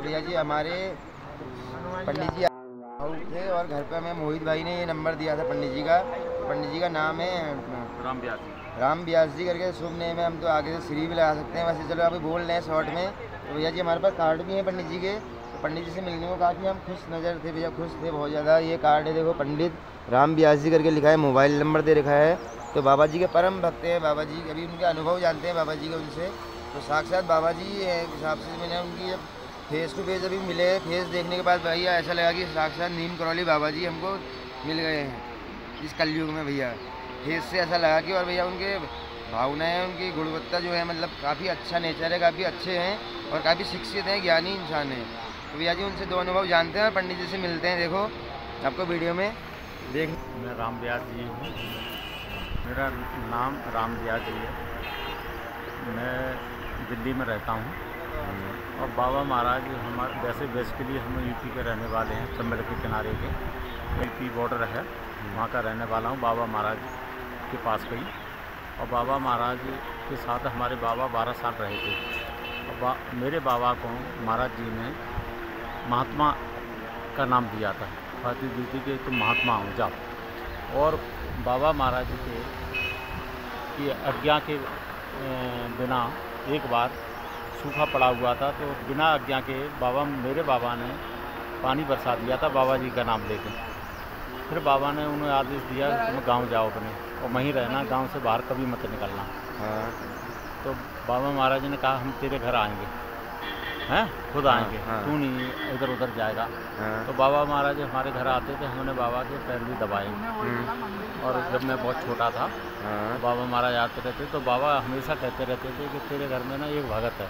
भैया जी हमारे पंडित जी थे और घर पे हमें मोहित भाई ने ये नंबर दिया था पंडित जी का। पंडित जी का नाम है राम ब्यास राम व्यास जी करके शुभ नेम है हम तो आगे से श्री भी लगा सकते हैं। वैसे चलो अभी बोल रहे हैं शॉर्ट में। तो भैया जी हमारे पास कार्ड भी है पंडित जी के। तो पंडित जी से मिलने को काफ़ी हम खुश नज़र थे भैया खुश थे बहुत ज़्यादा। ये कार्ड है देखो पंडित राम व्यास जी करके लिखा है मोबाइल नंबर दे रखा है। तो बाबा जी के परम भक्त हैं बाबा जी अभी उनके अनुभव जानते हैं बाबा जी के उनसे। तो साक्षात बाबा जी हिसाब से मैंने उनकी जब फेस टू फेस अभी मिले फेस देखने के बाद भैया ऐसा लगा कि साक्षात नीम करौली बाबा जी हमको मिल गए हैं, इस कलयुग में भैया। फेस से ऐसा लगा कि और भैया उनके भावनाएँ, उनकी गुणवत्ता जो है मतलब काफ़ी अच्छा नेचर है, काफ़ी अच्छे हैं और काफ़ी शिक्षित हैं, ज्ञानी इंसान हैं। तो भैया जी उनसे दो अनुभव जानते हैं और पंडित जी से मिलते हैं, देखो, आपको वीडियो में देख मैं राम ब्यास जी हूँ। मेरा नाम राम जी है। मैं दिल्ली में रहता हूँ। और बाबा महाराज हमारे वैसे बेसिकली हम यूपी के रहने वाले हैं चंबल के किनारे के यूपी बॉर्डर है वहाँ का रहने वाला हूँ बाबा महाराज के पास गई और बाबा महाराज के साथ हमारे बाबा बारह साल रहे थे। और बा, मेरे बाबा को महाराज जी ने महात्मा का नाम दिया था। भारतीय दीदी के तुम महात्मा हो जाओ। और बाबा महाराज के की आज्ञा के बिना एक बार सूखा पड़ा हुआ था तो बिना आज्ञा के बाबा मेरे बाबा ने पानी बरसा दिया था बाबा जी का नाम लेके। फिर बाबा ने उन्हें आदेश दिया कि तुम गाँव जाओ अपने और वहीं रहना गाँव से बाहर कभी मत निकलना। हाँ। तो बाबा महाराज ने कहा हम तेरे घर आएँगे। हैं? खुद हाँ, आएँगे। हाँ। तू नहीं इधर उधर जाएगा। हाँ। तो बाबा महाराज हमारे घर आते थे हमने बाबा के पैर भी दबाए। और जब मैं बहुत छोटा था हाँ। तो बाबा महाराज आते रहते तो बाबा हमेशा कहते रहते थे कि तेरे घर में ना एक भगत है।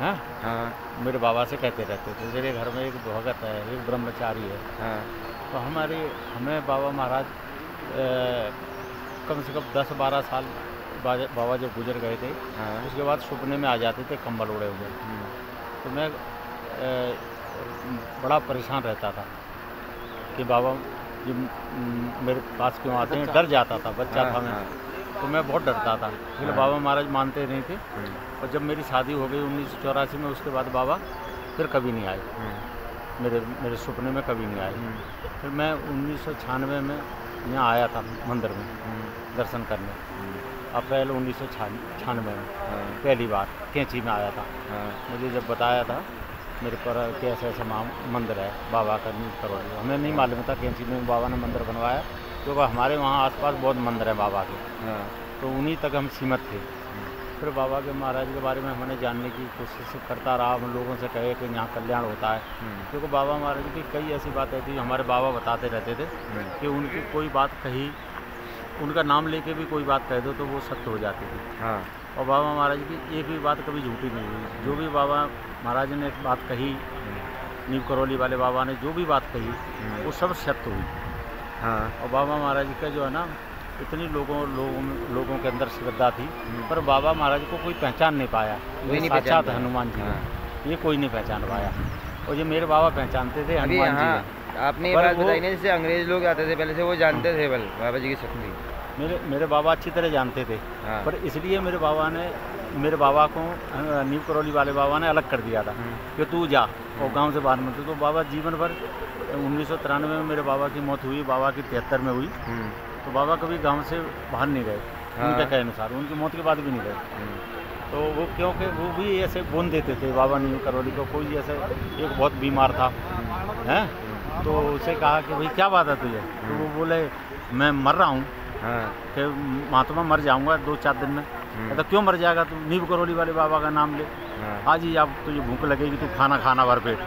हाँ। मेरे बाबा से कहते रहते थे तेरे घर में एक भगत है एक ब्रह्मचारी है। हाँ। तो हमारे हमें बाबा महाराज कम से कम दस बारह साल बाबा जब गुजर गए थे हाँ। उसके बाद सपने में आ जाते थे कंबल उड़े हुए। हम्म, तो मैं अ, बड़ा परेशान रहता था कि बाबा म, मेरे पास क्यों आते हैं? डर जाता था बच्चा हाँ, था मैं। हाँ, तो मैं बहुत डरता था फिर हाँ। बाबा महाराज मानते नहीं थे। हम्म, और जब मेरी शादी हो गई उन्नीस सौ चौरासी में उसके बाद बाबा फिर कभी नहीं आए। हम्म, मेरे मेरे सपने में कभी नहीं आए। फिर मैं उन्नीस सौ छियानवे में यहाँ आया था मंदिर में दर्शन करने। अप्रैल उन्नीस सौ छियानवे में हाँ, पहली बार कैंची में आया था। हाँ, मुझे जब बताया था मेरे पर कि ऐसा ऐसा मंदिर है बाबा का नींव करोड़ी हमें नहीं मालूम था कैंची में बाबा ने मंदिर बनवाया क्योंकि हमारे वहाँ आसपास बहुत मंदिर है बाबा के। हाँ, तो उन्हीं तक हम सीमित थे। फिर बाबा के महाराज के बारे में हमने जानने की कोशिश करता रहा हम लोगों से कहे कि यहाँ कल्याण होता है। क्योंकि बाबा महाराज की कई ऐसी बातें थी हमारे बाबा बताते रहते थे कि उनकी कोई बात कही उनका नाम लेके भी कोई बात कह दो तो वो सत्य हो जाती थी हाँ, और बाबा महाराज की एक भी बात कभी झूठी नहीं हुई। जो भी बाबा महाराज ने बात कही नीव करौली वाले बाबा ने जो भी बात कही हम्म, वो सब सत्य हुई। हाँ, और बाबा महाराज का जो है ना इतनी लोगों लोगों लोगों के अंदर श्रद्धा थी हम्म, पर बाबा महाराज को कोई पहचान नहीं पाया। नहीं साक्षात हनुमान जी हाँ। ये कोई नहीं पहचान पाया। और ये मेरे बाबा पहचानते थे हनुमान जी। आपने ये बात बताई ना जैसे अंग्रेज़ लोग आते थे पहले से वो जानते थे बल बाबा जी की शक्ति। मेरे मेरे बाबा अच्छी तरह जानते थे हाँ। पर इसलिए मेरे बाबा ने मेरे बाबा को न्यू करौली वाले बाबा ने अलग कर दिया था हम्म, कि तू जा और गाँव से बाहर मत तो बाबा जीवन भर उन्नीस सौ तिरानवे में मेरे बाबा की मौत हुई बाबा की तिहत्तर में हुई। हम्म, तो बाबा कभी गाँव से बाहर नहीं गए हाँ। उनके कहे अनुसार उनकी मौत के बाद भी नहीं गए। तो वो क्योंकि वो भी ऐसे बोन देते थे बाबा नीव करौली को कोई ऐसे एक बहुत बीमार था हैं? तो उसे कहा कि भाई क्या बात है तुझे? तो वो बोले मैं मर रहा हूँ। हाँ। कि महात्मा मर जाऊँगा दो चार दिन में। तो कहता क्यों मर जाएगा तू? नीव करोली वाले बाबा का नाम ले। हाँ। आज ही आप तुझे भूख लगेगी तू खाना खाना भर पेट।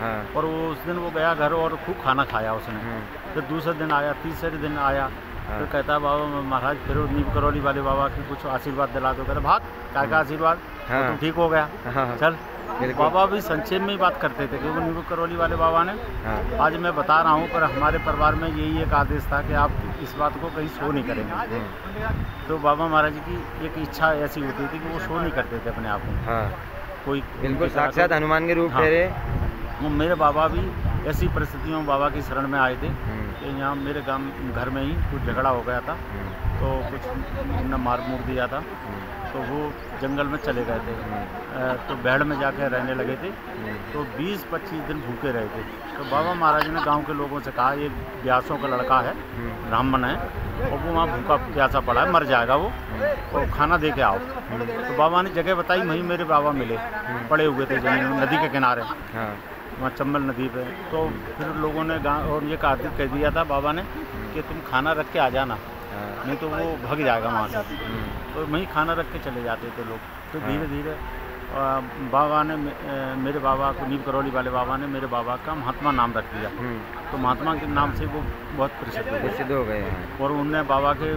हाँ। और वो उस दिन वो गया घर और खूब खाना खाया उसने। हम्म, फिर दूसरे दिन आया तीसरे दिन आया। हाँ। फिर कहता बाबा महाराज फिर नीम करौली वाले बाबा की कुछ आशीर्वाद दिला दो। कहता भाग काय का आशीर्वाद? हाँ। तो ठीक हो गया। हाँ। हाँ, चल बाबा भी संक्षेप में ही बात करते थे क्योंकि नीम करौली वाले बाबा ने हाँ। आज मैं बता रहा हूँ पर हमारे परिवार में यही एक आदेश था कि आप इस बात को कहीं शो नहीं करेंगे। तो बाबा महाराज की एक इच्छा ऐसी होती थी कि वो शो नहीं करते थे अपने आप को। हाँ। कोई बिल्कुल साक्षात हनुमान के रूप हाँ। मेरे बाबा भी ऐसी परिस्थितियों में बाबा की शरण में आए थे। हम्म, कि यहाँ मेरे गाँव घर में ही कुछ झगड़ा हो गया था। हम्म, तो तो कुछ ने मार मूर दिया था। तो वो जंगल में चले गए थे। तो बैड़ में जाकर रहने लगे थे। तो 20-25 दिन भूखे रहे थे। तो बाबा महाराज ने गाँव के लोगों से कहा ये ब्यासों का लड़का है ब्राह्मण है और वो वहाँ भूखा प्यासा पड़ा है मर जाएगा वो। और खाना दे के आओ तो बाबा ने जगह बताई वहीं मेरे बाबा मिले पड़े हुए थे ज़मीन में नदी के किनारे। हाँ। वहाँ चंबल नदी पे। तो फिर लोगों ने गाँव और ये कार्तिक कह दिया था बाबा ने कि तुम खाना रख के आ जाना हाँ। नहीं तो वो भग जाएगा वहाँ से। हम्म, तो वहीं खाना रख के चले जाते थे लोग। तो। धीरे धीरे बाबा ने मेरे बाबा को नीम करौली वाले बाबा ने मेरे बाबा का महात्मा नाम रख दिया। हम्म, तो महात्मा के नाम से वो बहुत प्रसिद्ध हो गए। प्रसिद्ध हो गए हैं। और उनने बाबा के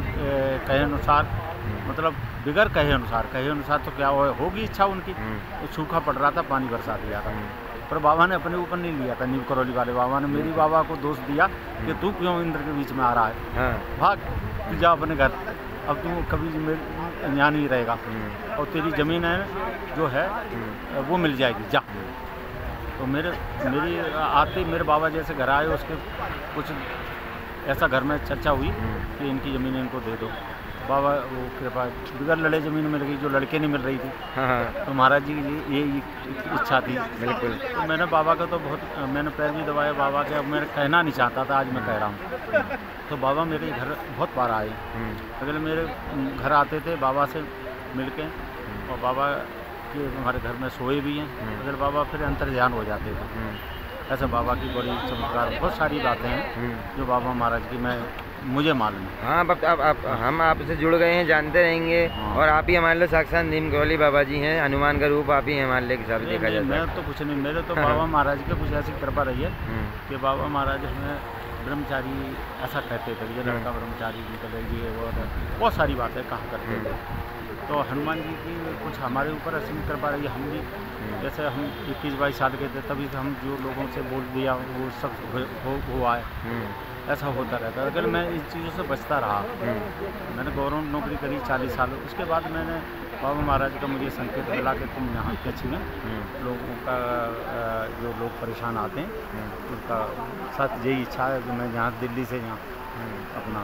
कहे अनुसार मतलब बिगर कहे अनुसार कहे अनुसार तो क्या हो- होगी इच्छा उनकी। हम्म, सूखा पड़ रहा था पानी बरसा दिया था। हम्म, पर बाबा ने अपने ऊपर नहीं लिया था नीम करौली वाले बाबा ने। मेरी बाबा को दोष दिया कि तू क्यों इंद्र के बीच में आ रहा है? हाँ। भाग तू जा अपने घर। अब तू कभी यहाँ नहीं रहेगा। हम्म, और तेरी ज़मीन है जो है हम्म, वो मिल जाएगी जा। तो मेरे मेरी आते मेरे बाबा जैसे घर आए उसके कुछ ऐसा घर में चर्चा हुई हम्म, कि इनकी ज़मीन इनको दे दो। बाबा वो कृपा बिगड़ लड़े ज़मीन मिल गई जो लड़के नहीं मिल रही थी। हाँ हाँ। तो महाराज जी की ये इच्छा थी। बिल्कुल। तो मैंने बाबा का तो बहुत मैंने पैर भी दबाया बाबा के अब मैं कहना नहीं चाहता था आज मैं कह रहा हूँ। तो बाबा मेरे घर बहुत बार आए। हम्म, अगले मेरे घर आते थे बाबा से मिल के और बाबा के हमारे घर में सोए भी हैं हम्म। अगर बाबा फिर अंतर ध्यान हो जाते थे। हम्म, ऐसे बाबा की बड़ी चमत्कार बहुत सारी बातें हैं हम्म। जो बाबा महाराज की मैं मुझे मालूम है। हाँ अब अब आप हम आपसे जुड़ गए हैं जानते रहेंगे। हाँ। और आप ही हमारे लिए साक्षात नीम गौली बाबा जी हैं हनुमान का रूप आप ही हमारे लिए हिसाब देखा जाता है मैं तो कुछ नहीं मेरे तो हाँ। बाबा महाराज की कुछ ऐसी कृपा रही है हम्म, कि बाबा महाराज हमें ब्रह्मचारी ऐसा कहते थे ये लड़का ब्रह्मचारी निकल ये है। बहुत सारी बातें कहा करते थे। तो हनुमान जी की कुछ हमारे ऊपर ऐसी कृपा रही है हम भी जैसे हम इक्कीस बाईस साल के थे तभी से हम जो लोगों से बोल दिया वो सब हो- हो- हुआ है। ऐसा होता रहता है अगर मैं इस चीज़ों से बचता रहा मैंने गवर्नमेंट नौकरी करी चालीस साल उसके बाद मैंने बाबा महाराज का मुझे संकेत मिला कि तुम यहाँ कच्छ में लोगों का जो लोग परेशान आते हैं उनका साथ यही इच्छा है कि मैं यहाँ दिल्ली से यहाँ। अपना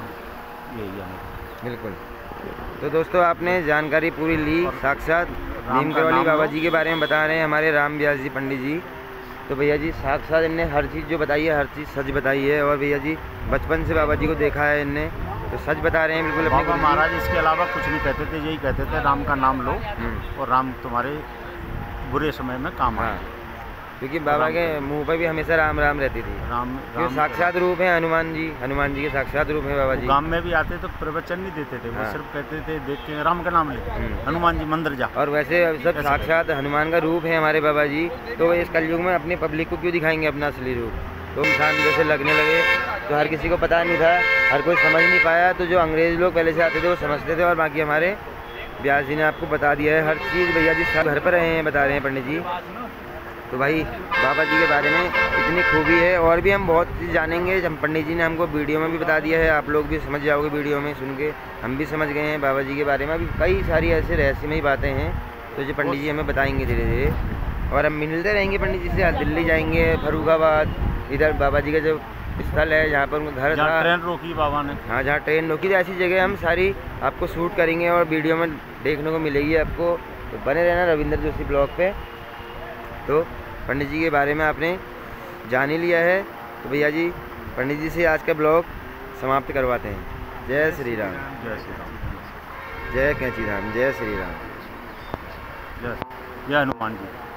यही है बिल्कुल। तो दोस्तों आपने जानकारी पूरी ली साक्षात नाम बाबा जी के बारे में बता रहे हैं हमारे राम व्यास जी पंडित जी। तो भैया जी साथ साथ इनने हर चीज़ जो बताई है हर चीज़ सच बताई है और भैया जी बचपन से बाबा जी को देखा है इनने। तो सच बता रहे हैं बिल्कुल अपने बाबा महाराज इसके अलावा कुछ नहीं कहते थे यही कहते थे राम का नाम लो हम्म, और राम तुम्हारे बुरे समय में काम हाँ। आए क्योंकि बाबा के मुँह पर भी हमेशा राम राम रहती थी राम राम साक्षात रूप है हनुमान जी हनुमान जी के साक्षात रूप है बाबा जी गाँव में भी आते तो प्रवचन नहीं देते थे हाँ। वो। सिर्फ़ कहते थे देख के राम का नाम ले हम्म। हनुमान जी मंदिर जा और वैसे सब साक्षात हनुमान का रूप है हमारे बाबा जी तो इस कलयुग में अपनी पब्लिक को क्यों दिखाएँगे अपना असली रूप तो इंसान जैसे लगने लगे तो हर किसी को पता नहीं था हर कोई समझ नहीं पाया तो जो अंग्रेज़ लोग पहले से आते थे वो समझते थे और बाकी हमारे व्यास जी ने आपको बता दिया है हर चीज़ भैया जी सब घर पर रहे हैं बता रहे हैं पंडित जी तो भाई बाबा जी के बारे में इतनी खूबी है और भी हम बहुत चीज़ जानेंगे। हम पंडित जी ने हमको वीडियो में भी बता दिया है आप लोग भी समझ जाओगे वीडियो में सुन के। हम भी समझ गए हैं बाबा जी के बारे में। अभी कई सारी ऐसे रहस्यमयी बातें हैं तो जो पंडित जी हमें बताएँगे धीरे धीरे और हम मिलते रहेंगे पंडित जी से दिल्ली जाएँगे फरूखाबाद इधर बाबा जी का जो स्थल है जहाँ पर उनका घर था। ट्रेन रोकी बाबा ने। हाँ जहाँ ट्रेन रोकी थी ऐसी जगह हम सारी आपको शूट करेंगे और वीडियो में देखने को मिलेगी आपको। तो बने रहना रविंद्र जोशी ब्लॉग पे। तो पंडित जी के बारे में आपने जान ही लिया है। तो भैया जी पंडित जी से आज का ब्लॉग समाप्त करवाते हैं। जय श्री राम। जय श्री राम। जय कैची राम। जय श्री राम। जय जय हनुमान जी।